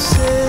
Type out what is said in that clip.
say